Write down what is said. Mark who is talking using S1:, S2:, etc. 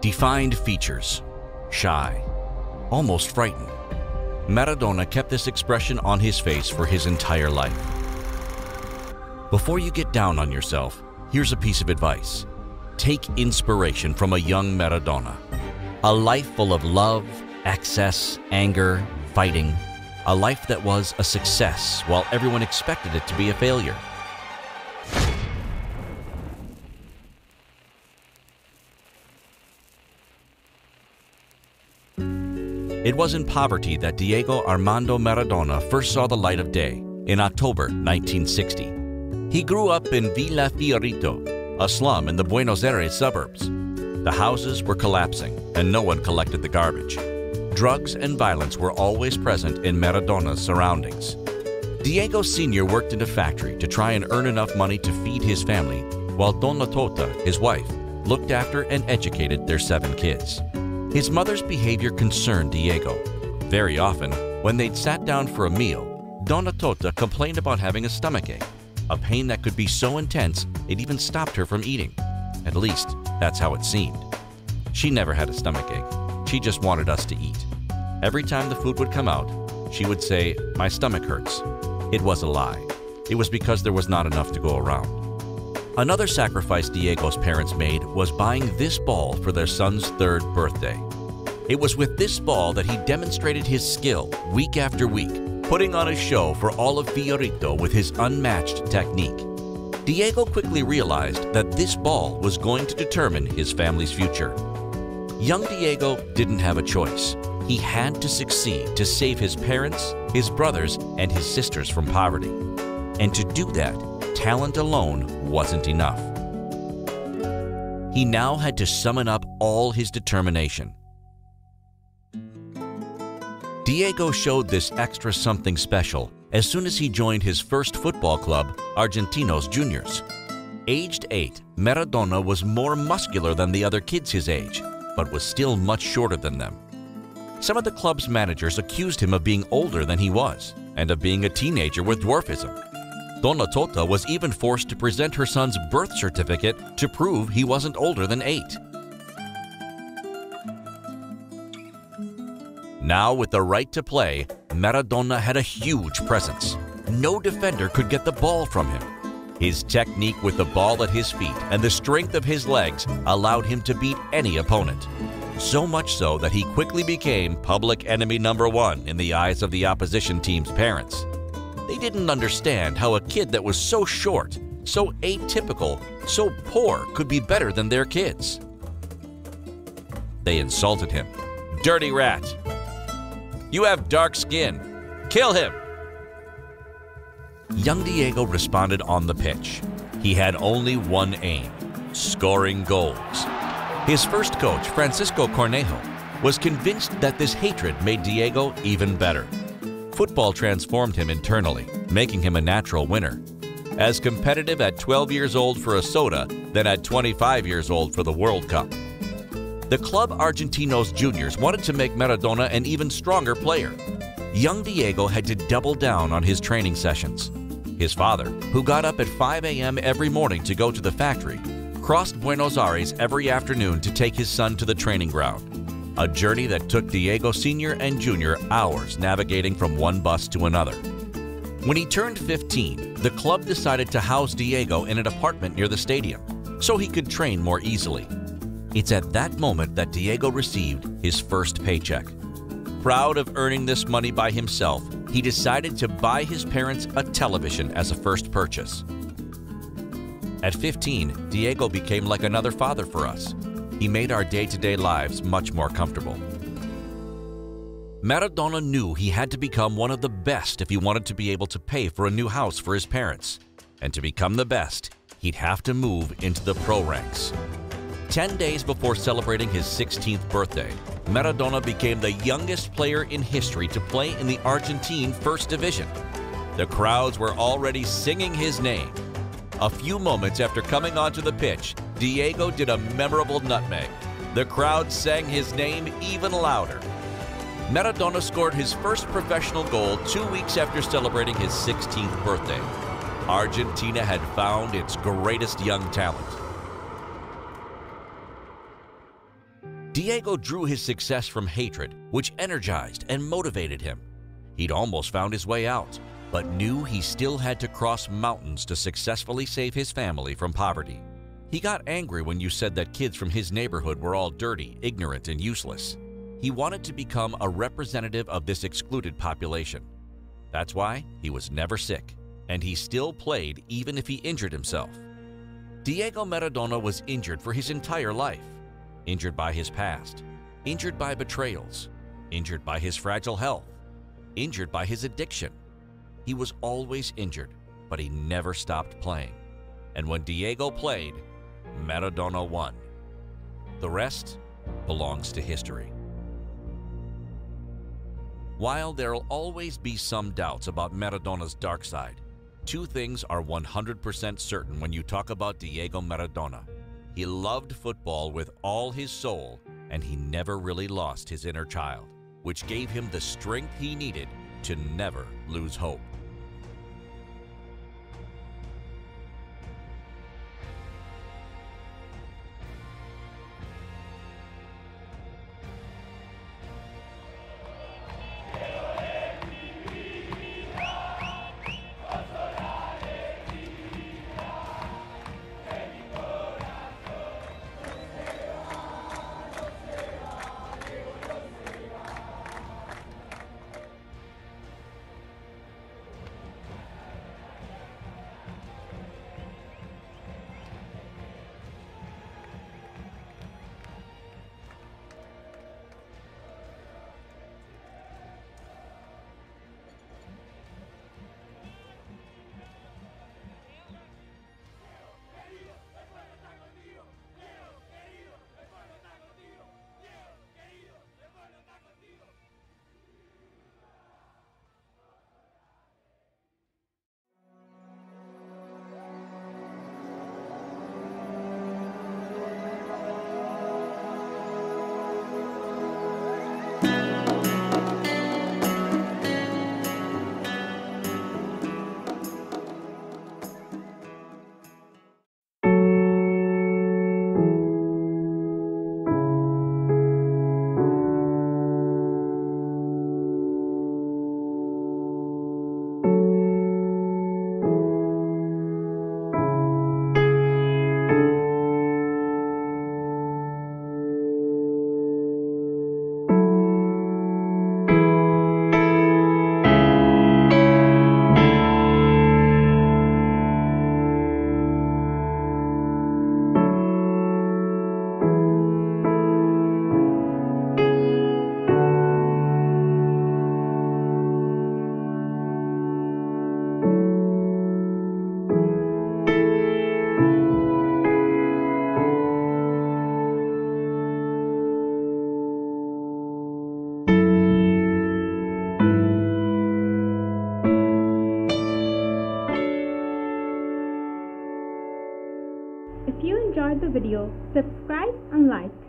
S1: Defined features, shy, almost frightened. Maradona kept this expression on his face for his entire life. Before you get down on yourself, here's a piece of advice. Take inspiration from a young Maradona. A life full of love, excess, anger, fighting. A life that was a success while everyone expected it to be a failure. It was in poverty that Diego Armando Maradona first saw the light of day in October 1960. He grew up in Villa Fiorito, a slum in the Buenos Aires suburbs. The houses were collapsing and no one collected the garbage. Drugs and violence were always present in Maradona's surroundings. Diego Sr. worked in a factory to try and earn enough money to feed his family, while Donna Tota, his wife, looked after and educated their seven kids. His mother's behavior concerned Diego. Very often, when they'd sat down for a meal, Donna Tota complained about having a stomachache, a pain that could be so intense it even stopped her from eating. At least, that's how it seemed. She never had a stomachache. She just wanted us to eat. Every time the food would come out, she would say, My stomach hurts. It was a lie. It was because there was not enough to go around. Another sacrifice Diego's parents made was buying this ball for their son's third birthday. It was with this ball that he demonstrated his skill week after week, putting on a show for all of Fiorito with his unmatched technique. Diego quickly realized that this ball was going to determine his family's future. Young Diego didn't have a choice. He had to succeed to save his parents, his brothers, and his sisters from poverty. And to do that, talent alone wasn't enough. He now had to summon up all his determination. Diego showed this extra something special as soon as he joined his first football club, Argentinos Juniors. Aged 8, Maradona was more muscular than the other kids his age, but was still much shorter than them. Some of the club's managers accused him of being older than he was and of being a teenager with dwarfism. Donna Tota was even forced to present her son's birth certificate to prove he wasn't older than eight. Now, with the right to play, Maradona had a huge presence. No defender could get the ball from him. His technique with the ball at his feet and the strength of his legs allowed him to beat any opponent. So much so that he quickly became public enemy number one in the eyes of the opposition team's parents. They didn't understand how a kid that was so short, so atypical, so poor could be better than their kids. They insulted him. Dirty rat! You have dark skin. Kill him! Young Diego responded on the pitch. He had only one aim scoring goals. His first coach, Francisco Cornejo, was convinced that this hatred made Diego even better. Football transformed him internally, making him a natural winner. As competitive at 12 years old for a soda than at 25 years old for the World Cup. The club Argentinos Juniors wanted to make Maradona an even stronger player. Young Diego had to double down on his training sessions. His father, who got up at 5 a.m. every morning to go to the factory, crossed Buenos Aires every afternoon to take his son to the training ground. A journey that took Diego Sr. and Jr. hours navigating from one bus to another. When he turned 15, the club decided to house Diego in an apartment near the stadium so he could train more easily. It's at that moment that Diego received his first paycheck. Proud of earning this money by himself, he decided to buy his parents a television as a first purchase. At 15, Diego became like another father for us. He made our day-to-day lives much more comfortable. Maradona knew he had to become one of the best if he wanted to be able to pay for a new house for his parents. And to become the best, he'd have to move into the pro ranks. Ten days before celebrating his 16th birthday, Maradona became the youngest player in history to play in the Argentine First Division. The crowds were already singing his name. A few moments after coming onto the pitch, Diego did a memorable nutmeg. The crowd sang his name even louder. Maradona scored his first professional goal two weeks after celebrating his 16th birthday. Argentina had found its greatest young talent. Diego drew his success from hatred, which energized and motivated him. He'd almost found his way out, but knew he still had to cross mountains to successfully save his family from poverty. He got angry when you said that kids from his neighborhood were all dirty, ignorant, and useless. He wanted to become a representative of this excluded population. That's why he was never sick, and he still played even if he injured himself. Diego Maradona was injured for his entire life. Injured by his past, injured by betrayals, injured by his fragile health, injured by his addiction. He was always injured, but he never stopped playing. And when Diego played, Maradona won. The rest belongs to history. While there'll always be some doubts about Maradona's dark side, two things are 100% certain when you talk about Diego Maradona. He loved football with all his soul, and he never really lost his inner child, which gave him the strength he needed to never lose hope.
S2: The video, subscribe and like.